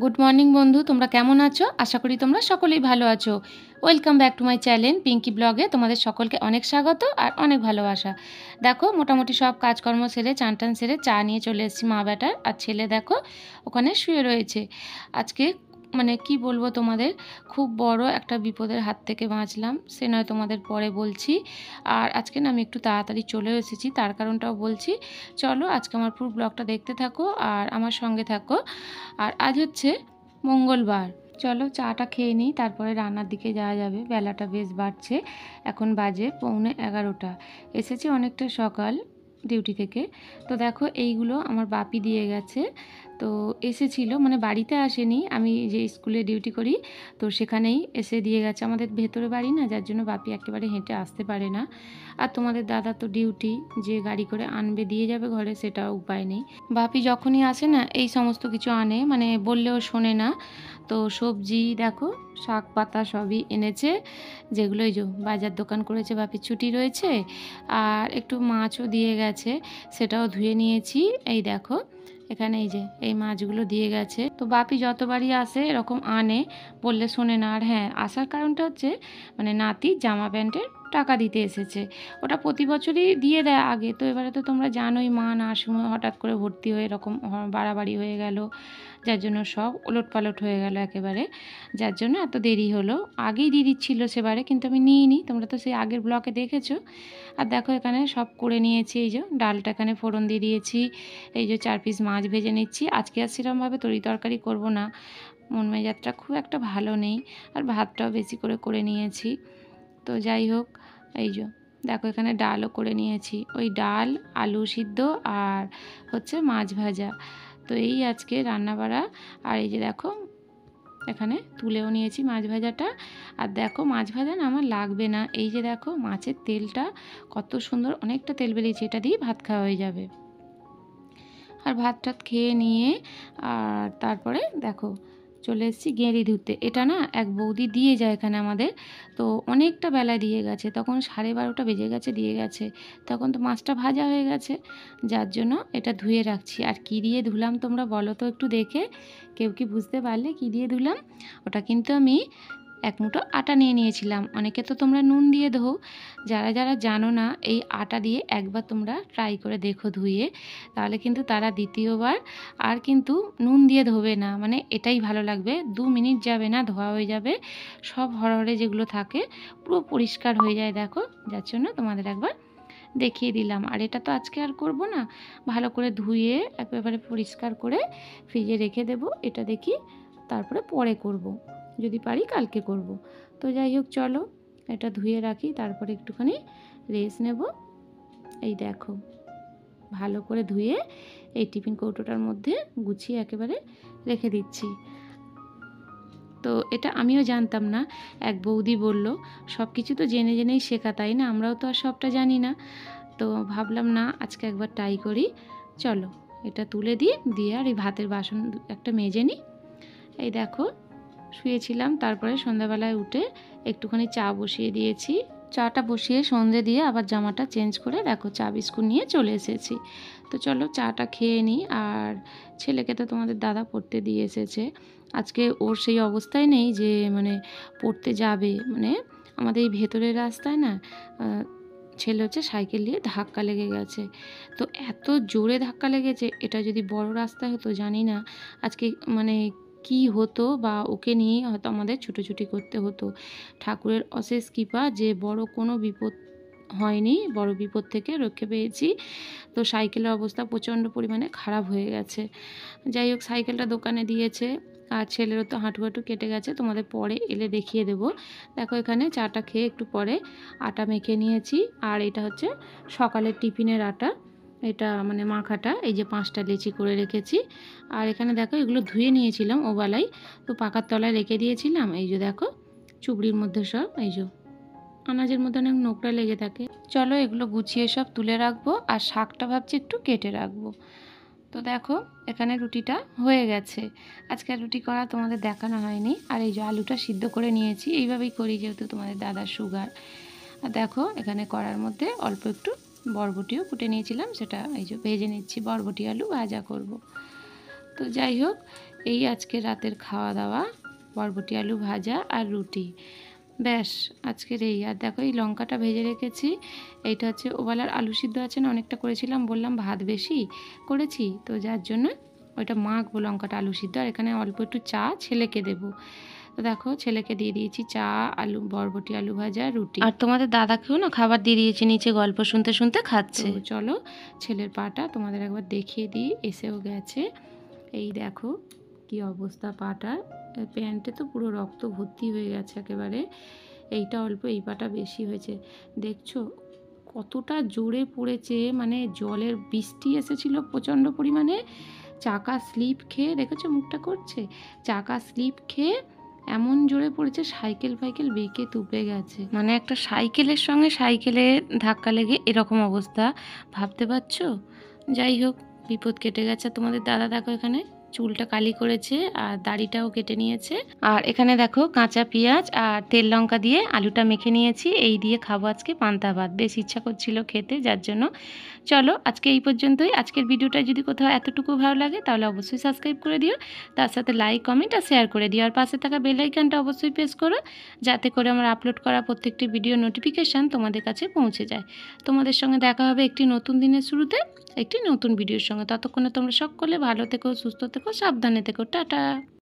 Good morning বন্ধু। তোমরা কেমন আছো? আশা করি তোমরা সকলেই ভালো আছো। Welcome back to my channel Pinky ব্লগে তোমাদের সকলকে অনেক স্বাগত আর অনেক ভালোবাসা। দেখো, মোটামুটি সব কাজকর্ম সেরে, চান টান সেরে চা নিয়ে চলে এসেছি মা বেটার আর ছেলে দেখো, ওখানে শুয়ে রয়েছে। আজকে মানে কি বলব তোমাদের? খুব বড় একটা বিপদের হাত থেকে বাঁচলাম, সে নয় তোমাদের পরে বলছি। আর আজকে না আমি একটু তাড়াতাড়ি চলে এসেছি, তার কারণটাও বলছি। চলো আজকে আমার পুরো ব্লগটা দেখতে থাকো আর আমার সঙ্গে থাকো। আর আজ হচ্ছে মঙ্গলবার। চলো চাটা খেয়ে নিই, তারপরে রান্নার দিকে যাওয়া যাবে। বেলাটা বেশ বাড়ছে, এখন বাজে পৌনে এগারোটা। এসেছি অনেকটা সকাল। ডিউটি থেকে। তো দেখো এইগুলো আমার বাপি দিয়ে গেছে। তো এসেছিল মানে বাড়িতে আসেনি। আমি যে স্কুলে ডিউটি করি, তো সেখানেই এসে দিয়ে গেছে। আমাদের ভেতরে বাড়ি না, যার জন্য বাপি একেবারে হেঁটে আসতে পারে না। আর তোমাদের দাদা তো ডিউটি, যে গাড়ি করে আনবে, দিয়ে যাবে ঘরে, সেটা উপায় নেই। বাপি যখনই আসে না, এই সমস্ত কিছু আনে মানে বললেও শোনে না। তো সবজি দেখো, শাক, পাতা সবই এনেছে। যেগুলো এই যে বাজার দোকান করেছে বাপির ছুটি রয়েছে, আর একটু মাছও দিয়ে গেছে, সেটাও ধুয়ে নিয়েছি। এই দেখো, এখানে এই যে এই মাছগুলো দিয়ে গেছে। তো বাপি যতবারই আসে এরকম আনে বললে শোনে না। আর হ্যাঁ আসার কারণটা হচ্ছে মানে নাতি জামা প্যান্টের টাকা দিতে এসেছে। ওটা প্রতি বছরই দিয়ে দেয় আগে। তো এবারে তো তোমরা জানোই মা না সময় হঠাৎ করে ভর্তি হয়ে এরকম বাড়াবাড়ি হয়ে গেল। যার জন্য সব ওলট পালট হয়ে গেল একেবারে। যার জন্য এত দেরি হলো। আগেই দিয়ে দিচ্ছিল সেবারে, কিন্তু আমি নিইনি। তোমরা তো সেই আগের ব্লকে দেখেছ। আর দেখো এখানে সব করে নিয়েছি। এই যে ডালটা এখানে ফোড়ন দিয়ে দিয়েছি। এই যে চার পিস মাছ ভেজে নিচ্ছি। আজকে আর সেরকমভাবে তরি তরকারি করব না। মন মেজাজটা খুব একটা ভালো নেই। আর ভাতটাও বেশি করে করে নিয়েছি। তো যাই হোক, এই যে, দেখো এখানে ডালও করে নিয়েছি। ওই ডাল, আলু সিদ্ধ আর হচ্ছে মাছ ভাজা। তো এই আজকে রান্না বাড়া আর এই যে দেখো, এখানে তুলেও নিয়েছি মাছ ভাজাটা। আর দেখো মাছ ভাজা না আমার লাগবে না। এই যে দেখো মাছের তেলটা কত সুন্দর, অনেকটা তেল বেরিয়েছে। এটা দিয়ে ভাত খাওয়া হয়ে যাবে। আর ভাত টাত খেয়ে নিয়ে, আর তারপরে দেখো চলে এসেছি গেঁড়ি ধুতে এটা না এক বৌদি দিয়ে যায় এখানে আমাদের। তো অনেকটা বেলা দিয়ে গেছে। তখন সাড়ে বারোটা বেজে গেছে, দিয়ে গেছে। তখন তো মাছটা ভাজা হয়ে গেছে। যার জন্য এটা ধুয়ে রাখছি। আর কি দিয়ে ধুলাম তোমরা বলো তো একটু দেখে। কেউ কি বুঝতে পারলে কি দিয়ে ধুলাম? ওটা কিন্তু আমি এক মুঠো আটা নিয়ে নিয়েছিলাম। অনেকে তো তোমরা নুন দিয়ে ধো যারা যারা জানো না, এই আটা দিয়ে একবার তোমরা ট্রাই করে দেখো ধুয়ে। তাহলে কিন্তু তারা দ্বিতীয়বার আর কিন্তু নুন দিয়ে ধোবে না। মানে এটাই ভালো লাগবে। দু মিনিট যাবে না, ধোয়া হয়ে যাবে। সব হরহরে যেগুলো থাকে, পুরো পরিষ্কার হয়ে যায়, দেখো। যার জন্য তোমাদের একবার দেখিয়ে দিলাম। আর এটা তো আজকে আর করব না। ভালো করে ধুয়ে একেবারে পরিষ্কার করে ফ্রিজে রেখে দেব। এটা দেখি তারপরে পরে করব। যদি পারি কালকে করব। তো যাই হোক, চলো এটা ধুয়ে রাখি, তারপরে একটুখানি রেস্ট নেব। এই দেখো, ভালো করে ধুয়ে এই টিফিন কৌটোটার মধ্যে গুছিয়ে একেবারে রেখে দিচ্ছি। তো এটা আমিও জানতাম না, এক বৌদি বলল সব কিছু তো জেনে জেনেই শেখা, তাই না? আমরাও তো আর সবটা জানি না। তো ভাবলাম না, আজকে একবার ট্রাই করি। চলো, এটা তুলে দিই, দিয়ে আর এই ভাতের বাসন একটা মেজে নিই। এই দেখো শুয়েছিলাম, তারপরে সন্ধ্যাবেলায় উঠে একটুখানি চা বসিয়ে দিয়েছি। চাটা বসিয়ে সন্ধে দিয়ে আবার জামাটা চেঞ্জ করে দেখো চা বিস্কুট নিয়ে চলে এসেছি। তো চলো চাটা খেয়ে নিই, আর ছেলেকে তো তোমাদের দাদা পড়তে দিয়ে এসেছে। আজকে ওর সেই অবস্থায় নেই যে মানে পড়তে যাবে মানে আমাদের এই ভেতরের রাস্তায় না ছেলে হচ্ছে সাইকেল নিয়ে ধাক্কা লেগে গেছে। তো এত জোরে ধাক্কা লেগেছে, এটা যদি বড় রাস্তায় হতো জানি না। আজকে মানে কি হতো বা ওকে নিয়ে হয়তো আমাদের ছুটোছুটি করতে হতো। ঠাকুরের অশেষ কৃপা যে বড় কোনো বিপদ হয়নি, বড় বিপদ থেকে রক্ষে পেয়েছি। তো সাইকেলের অবস্থা প্রচণ্ড পরিমাণে খারাপ হয়ে গেছে। যাই হোক, সাইকেলটা দোকানে দিয়েছে আর ছেলেরও তো হাঁটু হাঁটু কেটে গেছে। তোমাদের পরে এলে দেখিয়ে দেবো। দেখো এখানে চাটা খেয়ে একটু পরে আটা মেখে নিয়েছি। আর এটা হচ্ছে সকালের টিফিনের আটা। এটা মানে মাখাটা, এই যে পাঁচটা লেচি করে রেখেছি। আর এখানে দেখো এগুলো ধুয়ে নিয়েছিলাম ওবেলায় তো পাকার তলায় রেখে দিয়েছিলাম, এই যে দেখো চুবড়ির মধ্যে সব, এই যে আনাজের মধ্যে অনেক নোকরা লেগে থাকে। চলো এগুলো গুছিয়ে সব তুলে রাখব, আর শাকটা ভাবছি একটু কেটে রাখব। তো দেখো এখানে রুটিটা হয়ে গেছে। আজকে রুটি করা তোমাদের দেখানো হয়নি। আর এই যে আলুটা সিদ্ধ করে নিয়েছি, এইভাবেই করি যেহেতু তোমাদের দাদার সুগার আর দেখো এখানে করার মধ্যে অল্প একটু বরবটিও কুটে নিয়েছিলাম, সেটা এই যে ভেজে নিচ্ছি, বরবটি, আলু ভাজা করব। তো যাই হোক, এই আজকে রাতের খাওয়া দাওয়া বরবটি, আলু ভাজা আর রুটি। ব্যাস, আজকের এই। আর দেখো, এই লঙ্কাটা ভেজে রেখেছি। এইটা হচ্ছে ওবেলার আলু সিদ্ধ আছে না, অনেকটা করেছিলাম, বললাম ভাত বেশি করেছি। তো যার জন্য ওইটা মাখবো লঙ্কাটা আলু সিদ্ধ। আর এখানে অল্প একটু চা ছেলেকে দেবো। তো দেখো ছেলেকে দিয়ে দিয়েছি চা আলু বরবটি আলু ভাজা রুটি। আর তোমাদের দাদাকেও না খাবার দিয়ে দিয়েছি নিচে গল্প শুনতে শুনতে খাচ্ছে। চলো ছেলের পাটা তোমাদের একবার দেখিয়ে দিই এসেও গেছে। এই দেখো কি অবস্থা পাটার প্যান্টে তো পুরো রক্ত ভর্তি হয়ে গেছে একেবারে। এইটা অল্প এই পাটা বেশি হয়েছে। দেখছ কতটা জোরে পড়েছে মানে জলের বৃষ্টি এসেছিল প্রচণ্ড পরিমাণে। চাকা স্লিপ খেয়ে দেখেছ মুখটা করছে? চাকা স্লিপ খেয়ে এমন জোরে পড়েছে সাইকেল ফাইকেল বেঁকে তুপে গেছে। মানে একটা সাইকেলের সঙ্গে সাইকেলে ধাক্কা লেগে এরকম অবস্থা, ভাবতে পারছ? যাই হোক, বিপদ কেটে গেছে। তোমাদের দাদা দেখো এখানে। চুলটা কালি করেছে আর দাড়িটাও কেটে নিয়েছে। আর এখানে দেখো কাঁচা পেঁয়াজ আর তেল লঙ্কা দিয়ে আলুটা মেখে নিয়েছি। এই দিয়ে খাব আজকে পান্তা ভাত। বেশ ইচ্ছা করছিল খেতে, যার জন্য। চলো, আজকে এই পর্যন্তই। আজকের ভিডিওটা যদি কোথাও এতটুকু ভালো লাগে, তাহলে অবশ্যই সাবস্ক্রাইব করে দিও। তার সাথে লাইক, কমেন্ট আর শেয়ার করে দিও। আর পাশে থাকা বেল আইকনটা অবশ্যই প্রেস করো, যাতে করে আমার আপলোড করা প্রত্যেকটি ভিডিও নোটিফিকেশান তোমাদের কাছে পৌঁছে যায়। তোমাদের সঙ্গে দেখা হবে একটি নতুন দিনের শুরুতে, একটি নতুন ভিডিওর সঙ্গে। ততক্ষণে তোমরা সকলে ভালো থেকো, সুস্থ থেকো। সাবধানে থেকো টাটা।